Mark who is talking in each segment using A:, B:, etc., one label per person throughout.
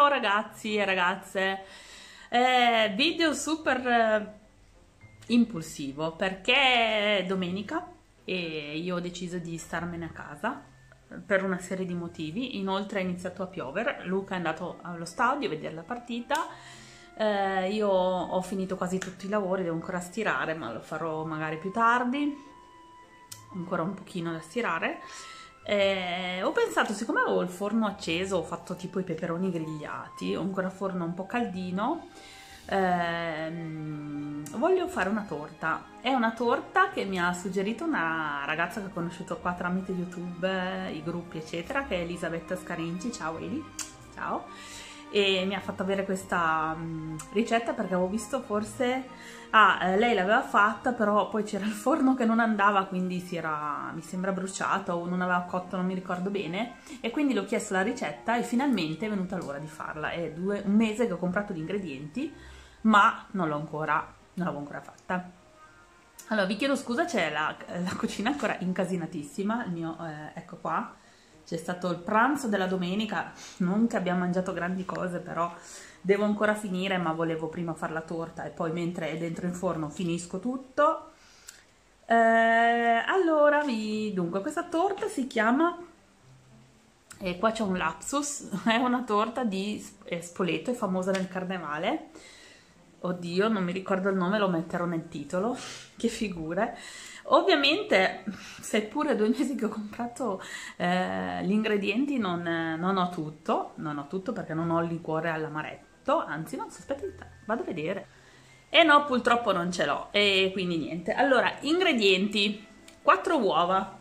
A: Ciao ragazzi e ragazze, eh, video super eh, impulsivo perché è domenica e io ho deciso di starmene a casa per una serie di motivi, inoltre è iniziato a piovere, Luca è andato allo stadio a vedere la partita, eh, io ho finito quasi tutti i lavori, devo ancora stirare ma lo farò magari più tardi, ancora un pochino da stirare eh, ho pensato, siccome avevo il forno acceso, ho fatto tipo i peperoni grigliati, ho ancora forno un po' caldino, ehm, voglio fare una torta. È una torta che mi ha suggerito una ragazza che ho conosciuto qua tramite YouTube, i gruppi eccetera, che è Elisabetta Scarinci. Ciao Eli, ciao e mi ha fatto avere questa um, ricetta perché avevo visto forse ah, eh, lei l'aveva fatta però poi c'era il forno che non andava quindi si era mi sembra bruciato o non aveva cotto non mi ricordo bene. E quindi le ho chiesto la ricetta e finalmente è venuta l'ora di farla. È due, un mese che ho comprato gli ingredienti ma non l'ho ancora non l'avevo ancora fatta. Allora vi chiedo scusa c'è la, la, cucina ancora incasinatissima il mio eh, ecco qua c'è stato il pranzo della domenica, non che abbiamo mangiato grandi cose, però devo ancora finire, ma volevo prima fare la torta e poi mentre è dentro in forno finisco tutto. Eh, allora, vi... dunque, questa torta si chiama, e qua c'è un lapsus, è una torta di Spoleto, è famosa nel carnevale. Oddio, non mi ricordo il nome, lo metterò nel titolo, che figure. Ovviamente, seppure due mesi che ho comprato eh, gli ingredienti, non, non, ho tutto, non ho tutto perché non ho il liquore all'amaretto, anzi no, aspetta, vado a vedere. E no, purtroppo non ce l'ho, e quindi niente. Allora, ingredienti, 4 uova,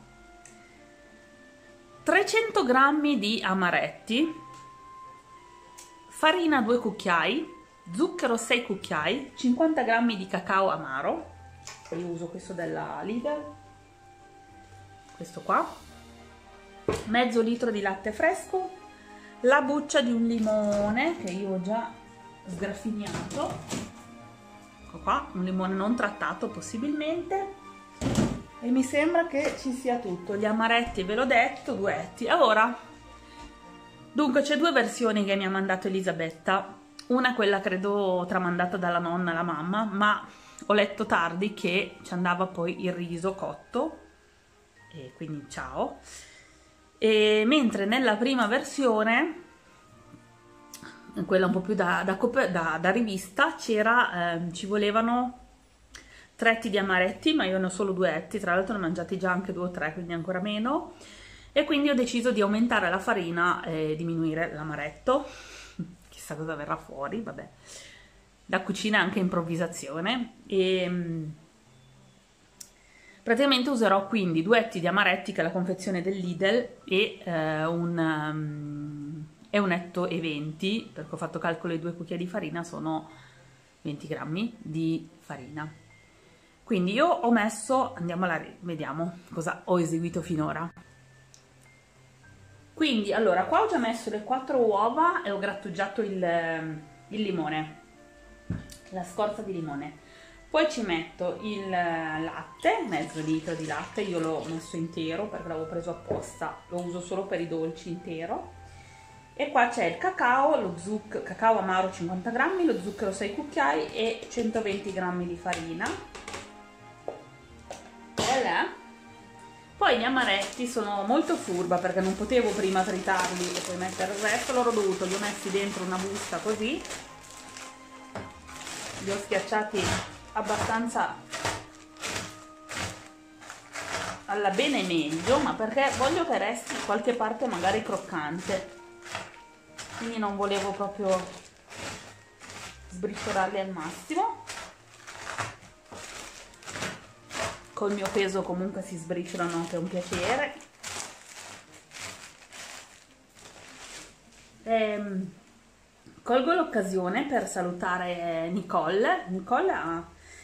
A: 300 g di amaretti, farina 2 cucchiai, zucchero 6 cucchiai, 50 g di cacao amaro, io uso questo della Lidl. Questo qua. Mezzo litro di latte fresco. La buccia di un limone che io ho già sgraffignato. Ecco qua un limone non trattato possibilmente. E mi sembra che ci sia tutto. Gli amaretti ve l'ho detto duetti ora? Dunque c'è due versioni che mi ha mandato Elisabetta. Una quella credo tramandata dalla nonna alla mamma ma ho letto tardi che ci andava poi il riso cotto e quindi ciao. E mentre nella prima versione quella un po' più da, da, da, da rivista c'era eh, ci volevano tre etti di amaretti ma io ne ho solo due etti tra l'altro ne ho mangiati già anche due o tre quindi ancora meno. E quindi ho deciso di aumentare la farina e diminuire l'amaretto. Chissà cosa verrà fuori vabbè da cucina anche improvvisazione. E ehm, praticamente userò quindi duetti di amaretti che è la confezione del Lidl e eh, un, um, e un etto e 20 perché ho fatto calcolo i due cucchiai di farina sono 20 grammi di farina. Quindi io ho messo andiamo alla vediamo cosa ho eseguito finora. Quindi allora qua ho già messo le quattro uova e ho grattugiato il, il limone la scorza di limone. Poi ci metto il latte mezzo litro di latte io l'ho messo intero perché l'avevo preso apposta lo uso solo per i dolci intero. E qua c'è il cacao lo zucchero cacao amaro 50 grammi lo zucchero 6 cucchiai e 120 grammi di farina. Voilà. Poi gli amaretti sono molto furba perché non potevo prima tritarli e poi mettere il resto, loro ho dovuto, li ho messi dentro una busta così li ho schiacciati abbastanza alla bene meglio ma perché voglio che resti qualche parte magari croccante. Quindi non volevo proprio sbriciolarli al massimo. Col mio peso comunque si sbriciolano è un piacere. Ehm Colgo l'occasione per salutare Nicole. Nicole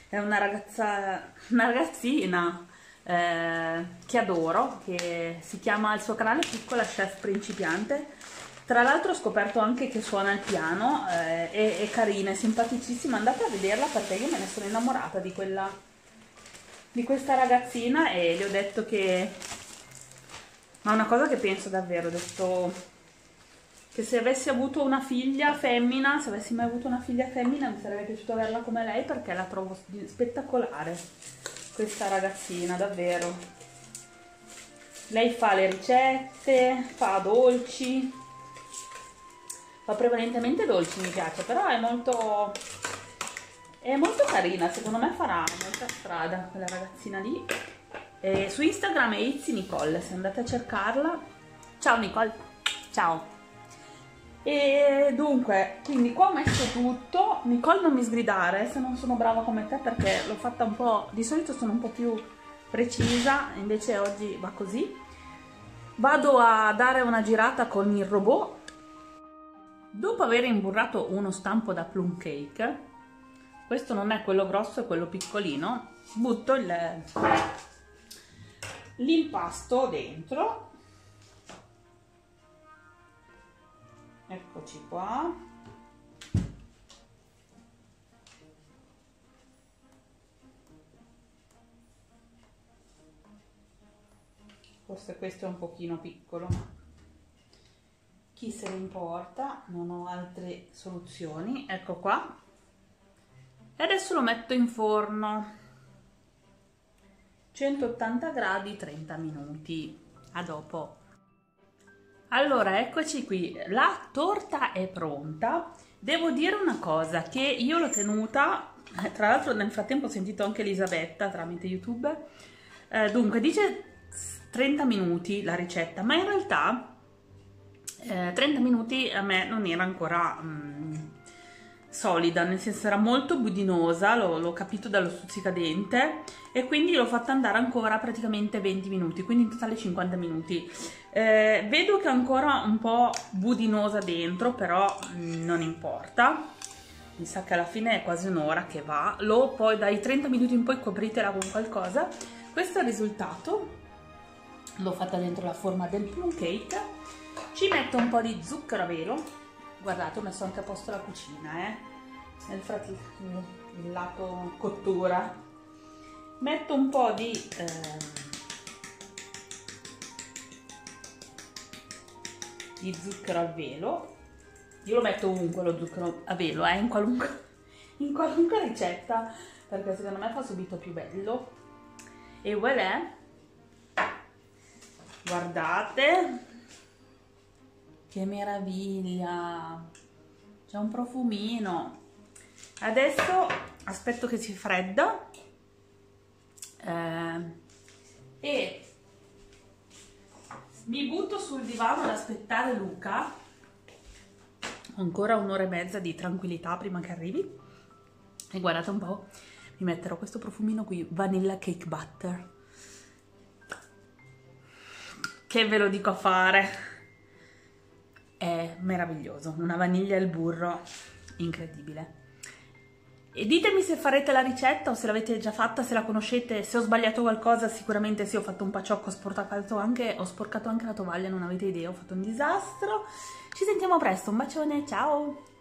A: è una, ragazza, una ragazzina eh, che adoro, che si chiama il suo canale Piccola Chef Principiante. Tra l'altro ho scoperto anche che suona il piano, eh, è, è, carina, è simpaticissima, andate a vederla perché io me ne sono innamorata di, quella, di questa ragazzina e le ho detto che... Ma una cosa che penso davvero, ho detto che se avessi avuto una figlia femmina, se avessi mai avuto una figlia femmina mi sarebbe piaciuto averla come lei perché la trovo spettacolare questa ragazzina, davvero. Lei fa le ricette, fa dolci, fa prevalentemente dolci mi piace, però è molto, è molto carina, secondo me farà molta strada quella ragazzina lì. E su Instagram è Izzy Nicole, se andate a cercarla. Ciao Nicole, ciao! E dunque, quindi qua ho messo tutto. Nicole non mi sgridare se non sono brava come te perché l'ho fatta un po'... Di solito sono un po' più precisa, invece oggi va così. Vado a dare una girata con il robot. Dopo aver imburrato uno stampo da plum cake, questo non è quello grosso, è quello piccolino, butto l'impasto dentro eccoci qua. Forse questo è un pochino piccolo. Chi se ne importa non ho altre soluzioni. Ecco qua. E adesso lo metto in forno. 180 gradi 30 minuti. A dopo allora, eccoci qui, la torta è pronta. Devo dire una cosa, che io l'ho tenuta, tra l'altro nel frattempo ho sentito anche Elisabetta tramite YouTube, eh, dunque dice 30 minuti la ricetta, ma in realtà eh, 30 minuti a me non era ancora mm, solida, nel senso era molto budinosa, l'ho capito dallo stuzzicadente e quindi l'ho fatta andare ancora praticamente 20 minuti, quindi in totale 50 minuti. Eh, vedo che è ancora un po' budinosa dentro, però mm, non importa. Mi sa che alla fine è quasi un'ora che va. Lo poi dai 30 minuti in poi copritela con qualcosa. Questo è il risultato. L'ho fatta dentro la forma del plum cake. Ci metto un po' di zucchero a velo. Guardate, ho messo anche a posto la cucina, eh. Nel frattempo, il lato cottura. Metto un po' di... Eh, di zucchero a velo. Io lo metto ovunque lo zucchero a velo, eh, in, qualunque, in qualunque ricetta, perché secondo me fa subito più bello. E voilà, guardate, che meraviglia, c'è un profumino. Adesso aspetto che si fredda eh, e mi butto sul divano ad aspettare Luca. ancora un'ora e mezza di tranquillità prima che arrivi. E guardate un po', mi metterò questo profumino qui, Vanilla Cake Butter. Che ve lo dico a fare? È meraviglioso, una vaniglia e il burro, incredibile. E ditemi se farete la ricetta o se l'avete già fatta, se la conoscete, se ho sbagliato qualcosa, sicuramente sì, ho fatto un paciocco, ho anche, ho sporcato anche la tovaglia, non avete idea, ho fatto un disastro. Ci sentiamo presto, un bacione, ciao!